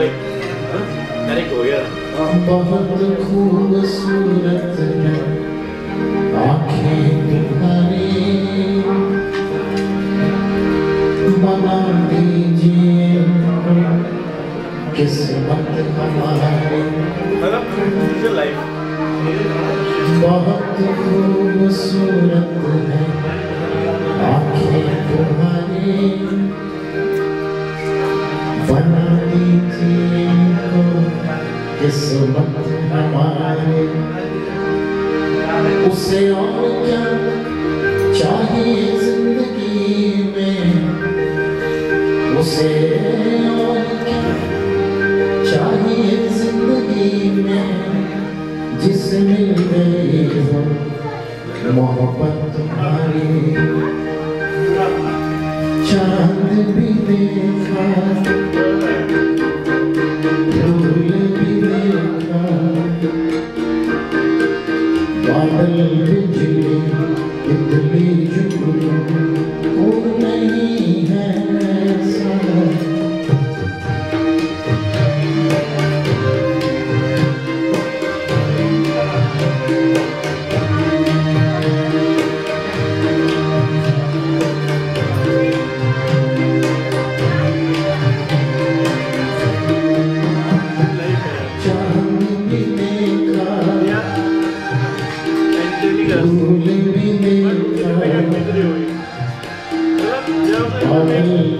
balik dari goyang Ampahat قسمت ہماری۔ اسے اور کیا چاہیے زندگی میں؟ اسے اور کیا چاہیے زندگی میں؟ جس مل گئی ہو محبت تمہاری چاند بھی دیکھا۔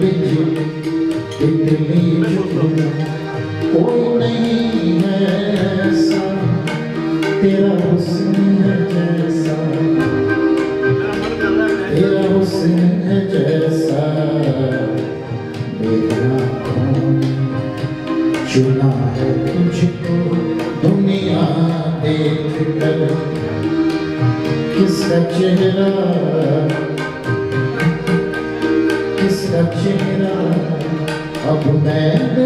بجو اتنی دنیا چہرہ Sakshina Abhumebe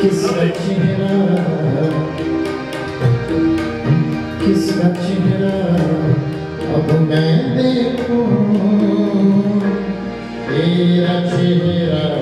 que se atira que se atira ao médico e atira